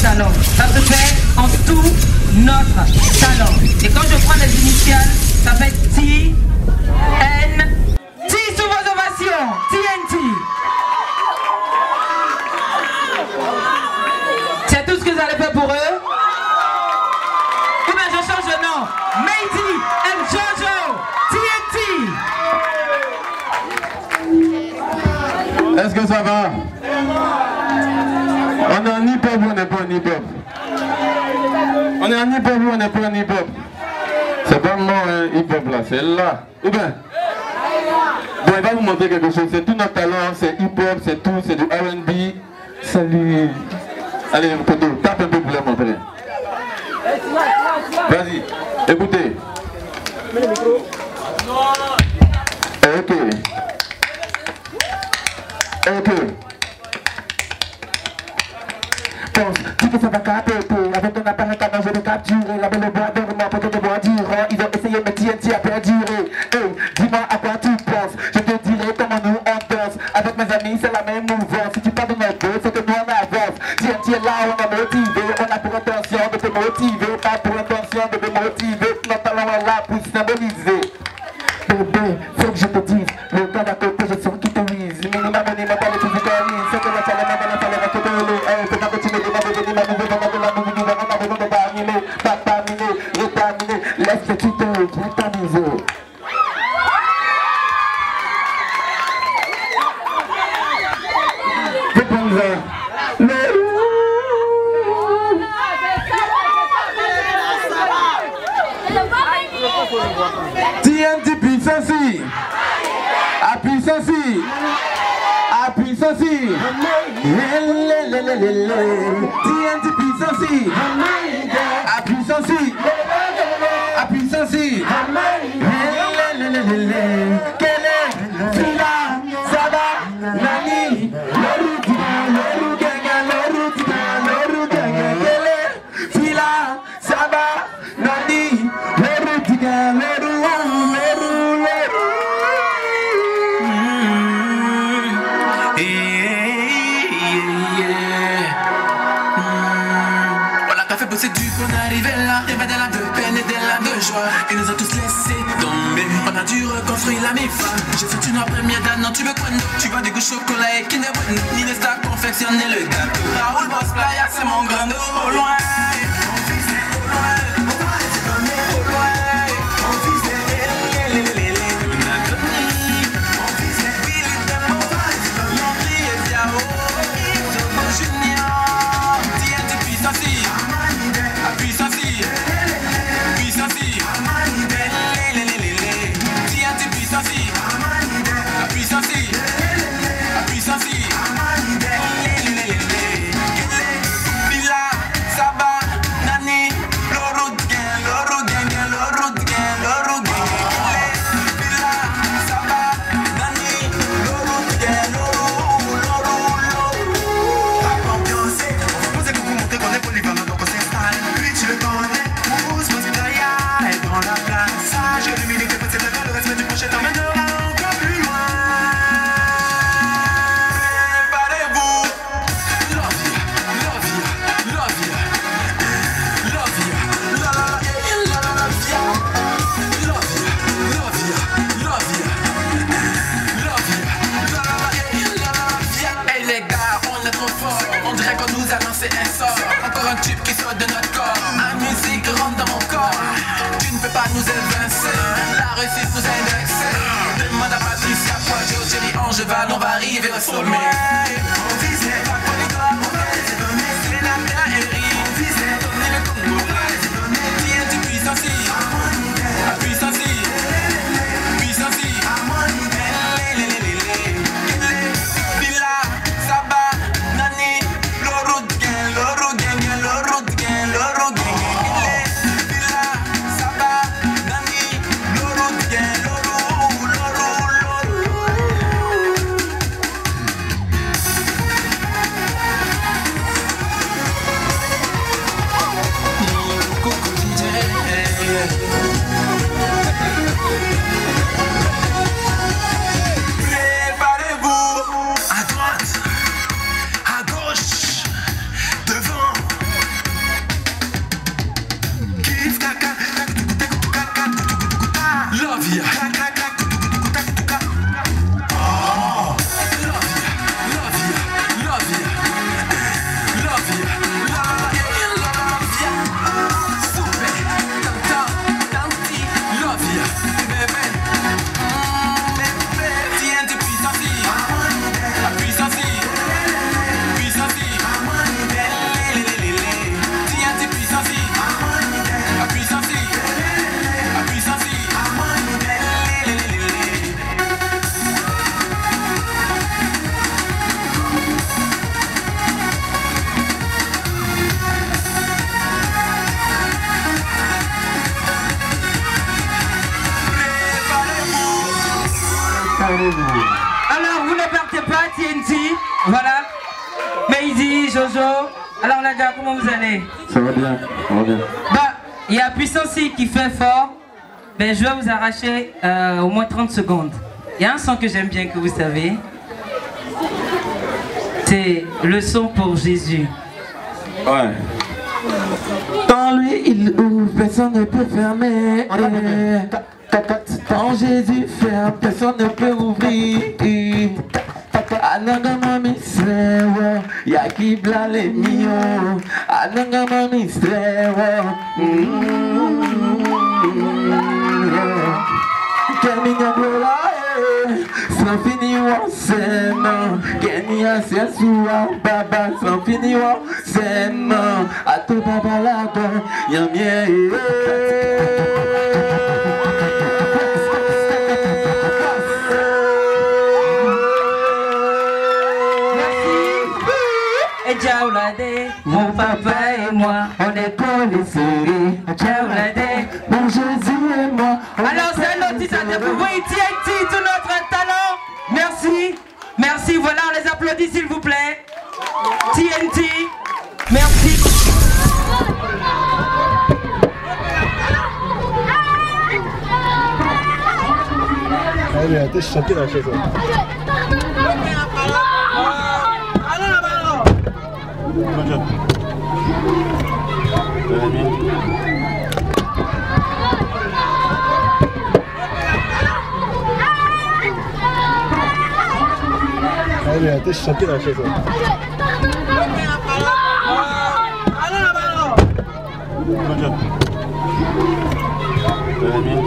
Ça se fait en tout notre salon. Et quand je prends les initiales, ça fait T, N, T sous vos ovations, TNT. C'est tout ce que vous allez faire pour eux Ou je change de nom. Mady and Jojo, TNT. Est-ce que ça va? Pas en hip-hop C'est pas moi un hip-hop là, c'est là. Ou bien Bon, il va vous montrer quelque chose. C'est tout notre talent, c'est hip-hop, c'est tout, c'est du R&B. Salut. Allez, Kodo, tape un peu pour les montrer. Vas-y, écoutez. Ok. Ok. Pense, dis que ça va capter Avec ton appareil canon, je vais capturer La belle bois de moi, peut-être de bois durant Ils ont essayé, mais TNT a perduré Hey, dis-moi à quoi tu penses Je te dirai comment nous on danse Avec mes amis, c'est la même mouvance Si tu parles de notre dos, c'est que nous on avance TNT est là, on est motivé On a pour intention de te motiver Pas pour TNT puissance A puissance A puissance TNT puissance A puissance fait bosser du qu'on arrivé là Rêver de la de peine et de la de joie. Ils nous ont tous laissé tomber. On a dû reconstruire la MIFA J'ai fait une première date, non tu veux quoi Tu vois des goûts chocolat et Kinder Bueno Ni les stars confectionner le gâteau. Raoul Boss Playa c'est mon grand Au un tube qui sort de notre corps. La musique rentre dans mon corps. Tu ne peux pas nous évincer. La réussite nous indexé. Demande à Patricia, Poitiers, Thierry, Angeval, on va arriver au sommet. Alors, vous ne partez pas, TNT. Voilà. Meidi, Jojo. Alors, gars, comment vous allez? Ça va bien, ça va bien. Bah, il y a Puissance qui fait fort. Mais je vais vous arracher euh, au moins 30 secondes. Il y a un son que j'aime bien que vous savez. C'est le son pour Jésus. Ouais. Dans lui, il ouvre, personne ne peut fermer. Quand Jésus ferme, personne ne peut ouvrir. Ananga mistrewo, ya kibla le mio. Ananga mistrewo. Kenya bola sans finir on s'aime. Kenya souvent baba on s'aime. À tout baba la go, Mon et moi. Alors c'est un autre titre à découvrir, TNT, tout notre talent. Merci, merci, voilà, on les applaudit s'il vous plaît. TNT, merci. Allez, t'es chanté la chose. Allez, t'es chanté la chose. Allez,